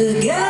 together.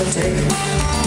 undertake.